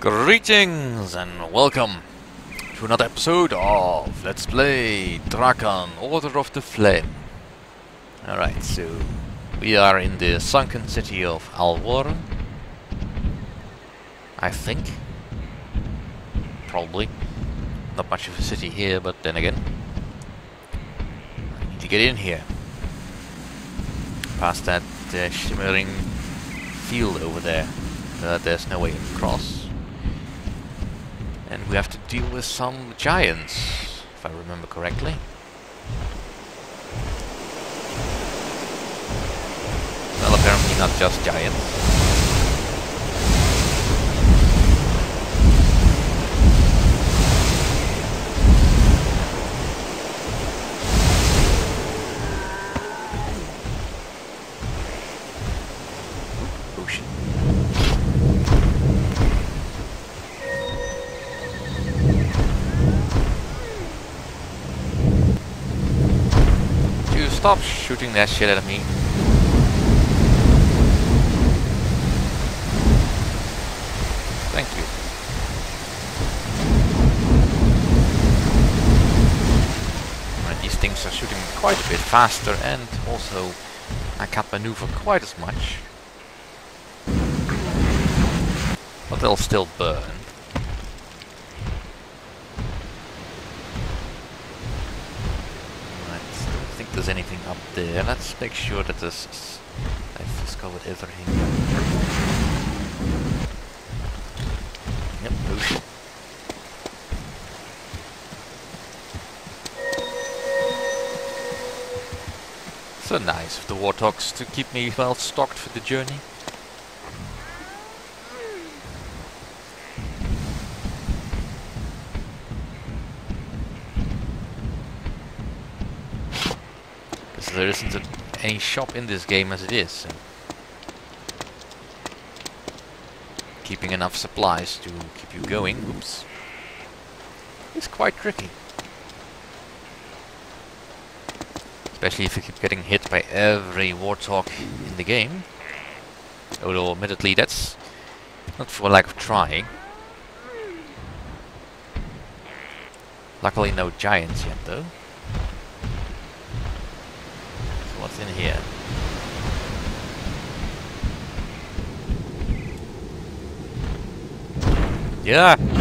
Greetings and welcome to another episode of Let's Play Drakan Order of the Flame. Alright, so we are in the sunken city of Alvor. I think. Probably. Not much of a city here, but then again. I need to get in here. Past that uh, shimmering field over there. Uh, there's no way across. And we have to deal with some giants, if I remember correctly. Well, apparently not just giants. Stop shooting that shit at me. Thank you. Right, these things are shooting quite a bit faster and also I can't maneuver quite as much. But they'll still burn. Right, don't think there's anything up there. Let's make sure that this is, I've discovered everything. Yep. So nice of the Wartoks to keep me well stocked for the journey. There isn't a, any shop in this game as it is. So keeping enough supplies to keep you going, oops, is quite tricky. Especially if you keep getting hit by every Wartok in the game. Although admittedly that's not for lack of trying. Luckily no giants yet though. What's in here? Yeah.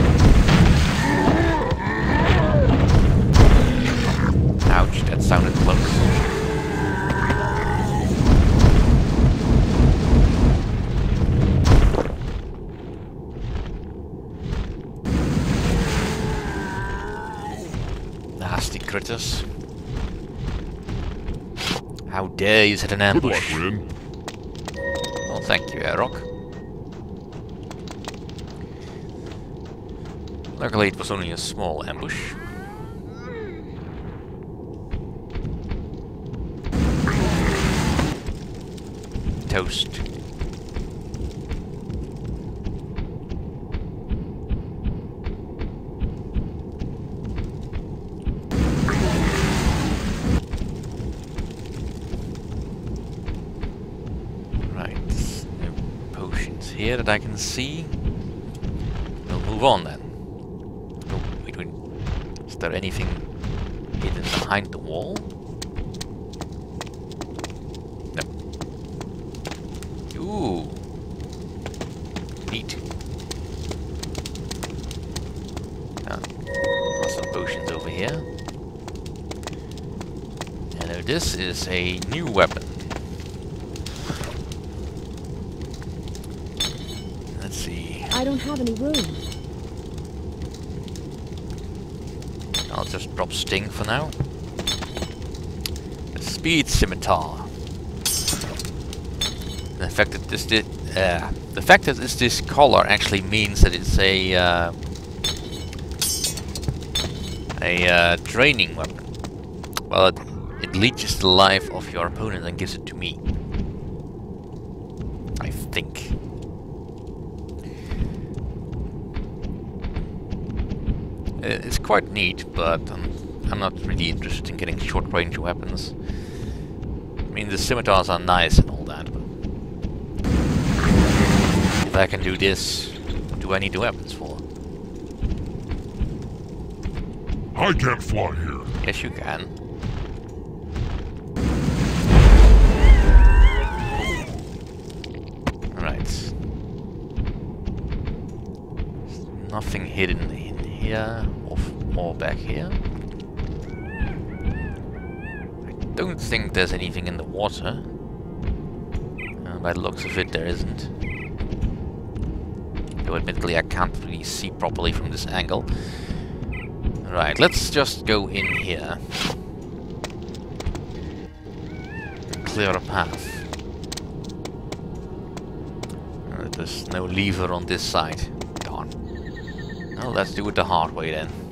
Dare you set an ambush. Good luck? Rynn. Well, thank you, Arokh. Luckily, it was only a small ambush. Toast. Right, no potions here that I can see. We'll move on then. Oh, wait, wait. Is there anything hidden behind the wall? No. Ooh. Neat. Ah, some potions over here. And now this is a new weapon. Let's see. I don't have any room. I'll just drop Sting for now. The Speed Scimitar. The fact that this did, uh, the fact that this this color actually means that it's a uh, a uh, draining weapon. Well, it, it leeches the life of your opponent and gives it to me. I think. It's quite neat, but um, I'm not really interested in getting short-range weapons. I mean, the scimitars are nice and all that, but if I can do this, do do I need the weapons for? I can't fly here. Yes, you can. Alright. Nothing hidden in here or, more back here. I don't think there's anything in the water. Uh, by the looks of it, there isn't. Though admittedly I can't really see properly from this angle. Right, let's just go in here. Clear a path. Uh, there's no lever on this side. Let's do it the hard way then.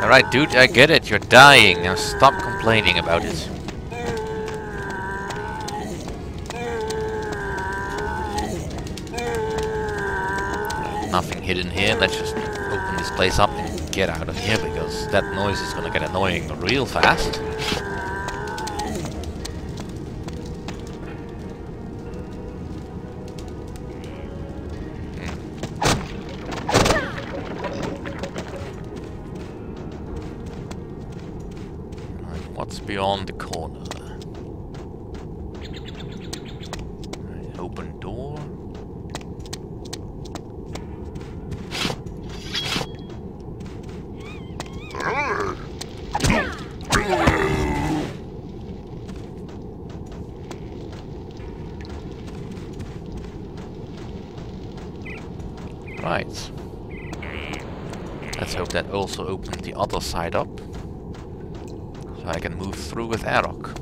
Alright, dude, I get it. You're dying. Now stop complaining about it. Nothing hidden here. Let's just open this place up and get out of here because that noise is gonna get annoying real fast. That also opens the other side up. So I can move through with Arokh.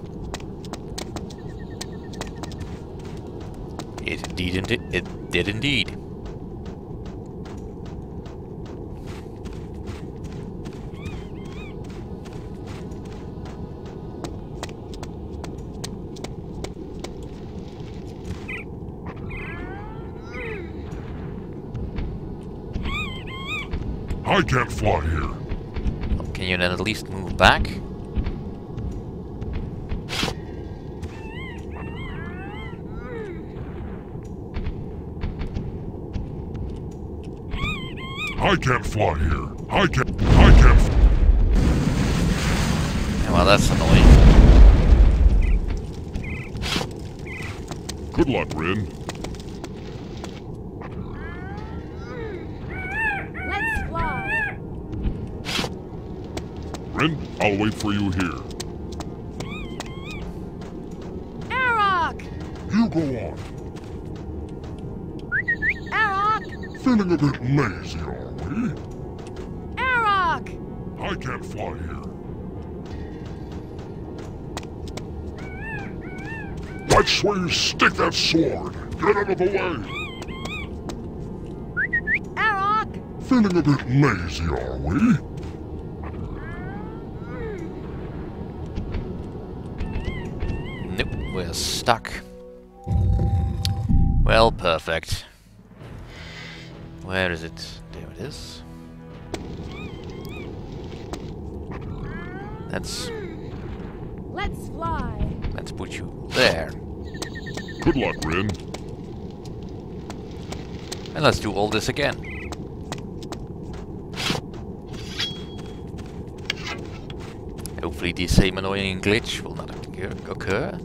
It indeed, indi it did indeed. I can't fly here. Can you then at least move back? I can't fly here. I can't. I can't. Yeah, well, that's annoying. Good luck, Rynn. Let's fly. Rynn, I'll wait for you here. Arokh! You go on. Arokh! Feeling a bit lazy, are we? Arokh! I can't fly here. That's where you stick that sword. Get out of the way. Arokh! Feeling a bit lazy, are we? Stuck. Well, perfect. Where is it? There it is. let's Let's fly. let's put you there. Good luck, Rynn. And let's do all this again. Hopefully the same annoying glitch will not occur. occur.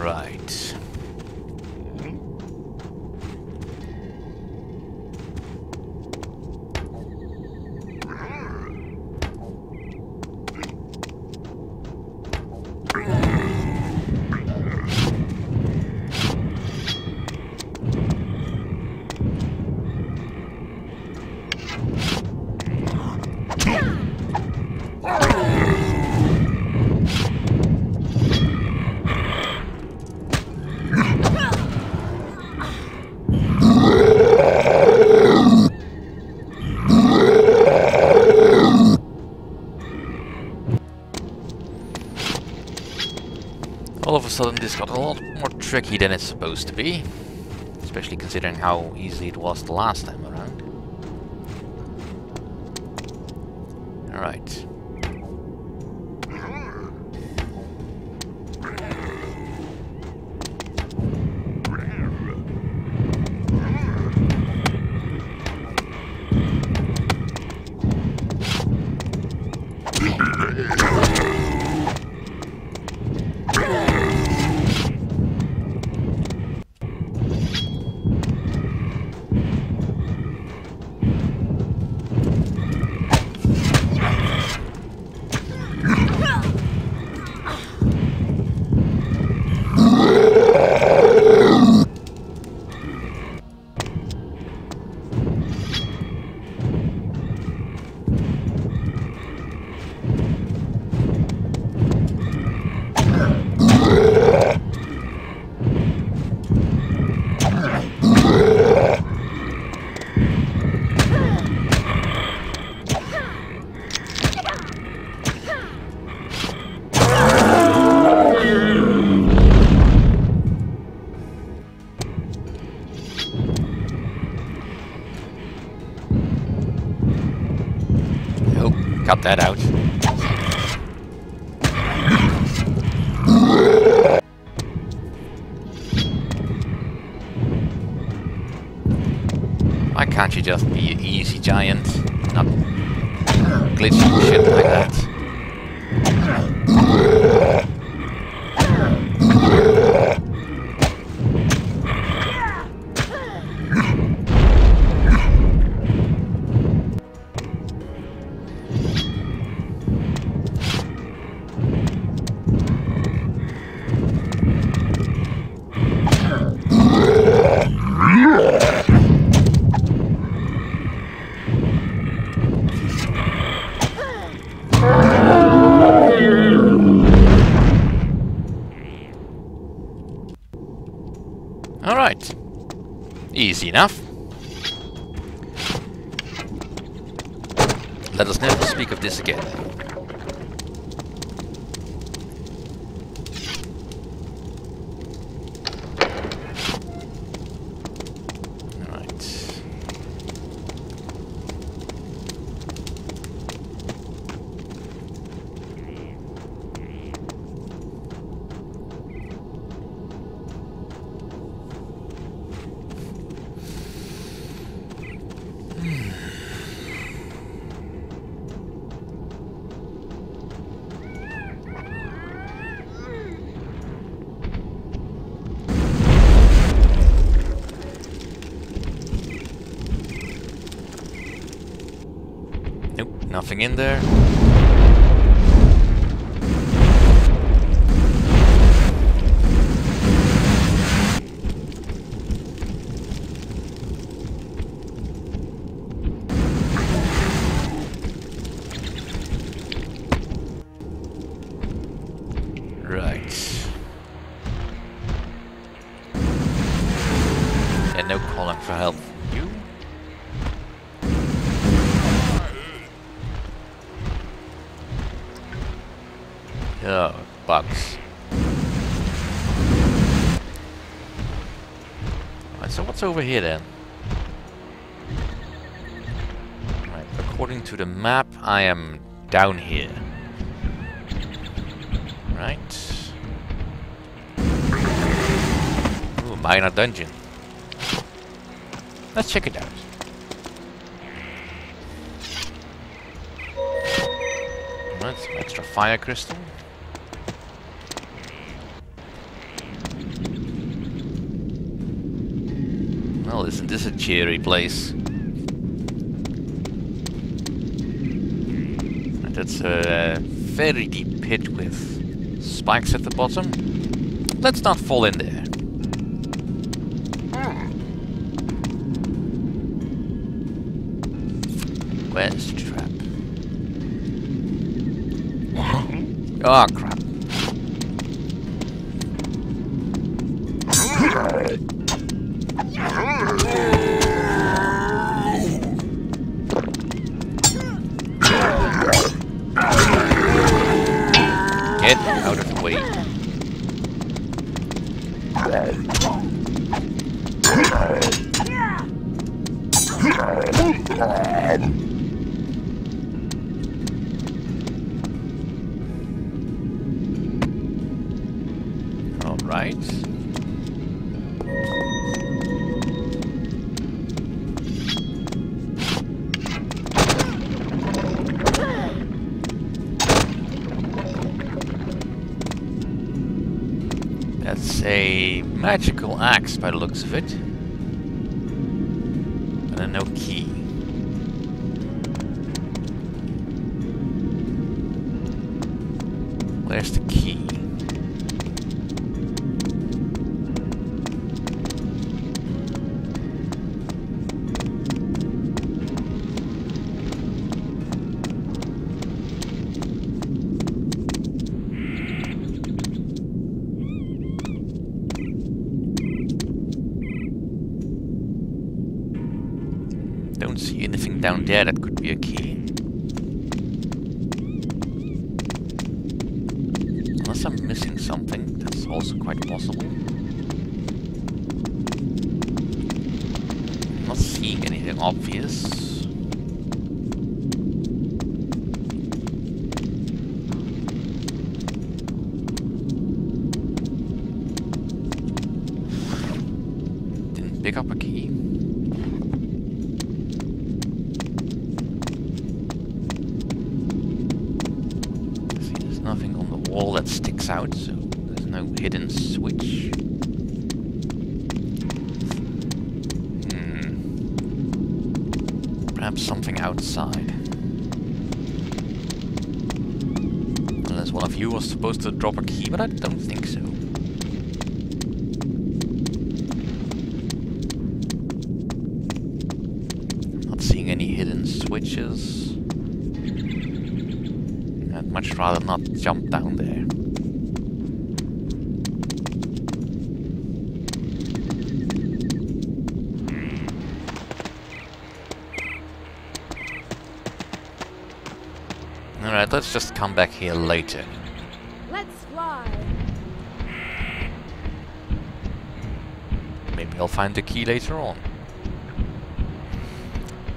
Right. All of a sudden this got a lot more tricky than it's supposed to be. Especially considering how easy it was the last time around. Alright. Cut that out. Why can't you just be an easy giant? Not glitchy shit like that. Alright. Easy enough. Let us never speak of this again. Nothing in there. What's over here then? Right, according to the map, I am down here. Right. Ooh, minor dungeon. Let's check it out. Right, some extra fire crystal. Well, isn't a cheery place? And That's a very deep pit with spikes at the bottom. Let's not fall in there. Where's the trap? Oh crap. A magical axe by the looks of it. And then no key. See anything down there that could be a key. Unless I'm missing something, that's also quite possible. Not seeing anything obvious. Didn't pick up a key. See, there's nothing on the wall that sticks out, so there's no hidden switch. Hmm. Perhaps something outside. Unless one of you was supposed to drop a key, but I don't think so. Not seeing any hidden switches. Much rather not jump down there. Alright, let's just come back here later. Let's fly. Maybe I'll find the key later on.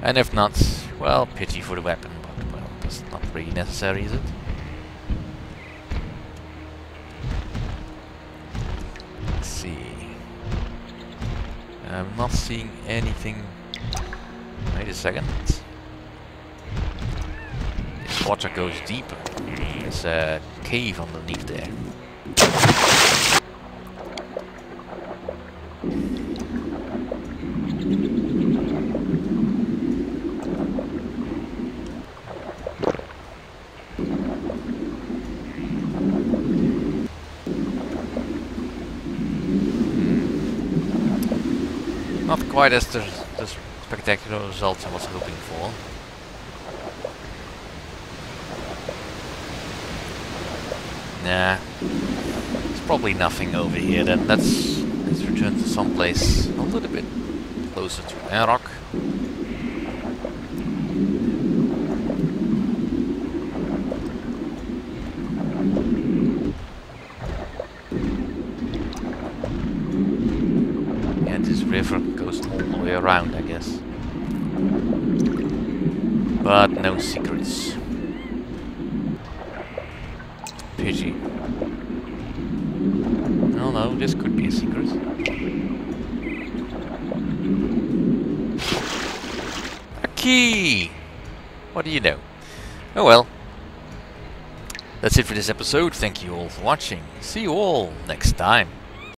And if not, well, pity for the weapon, but well, that's not really necessary, is it? I'm not seeing anything. Wait a second. This water goes deeper. There's a cave underneath there. Quite as the, the spectacular results I was hoping for. Nah. There's probably nothing over here then. Let's let's return to someplace a little bit closer to Arokh. pity. No, no, this could be a secret. A key! What do you know? Oh well. That's it for this episode. Thank you all for watching. See you all next time.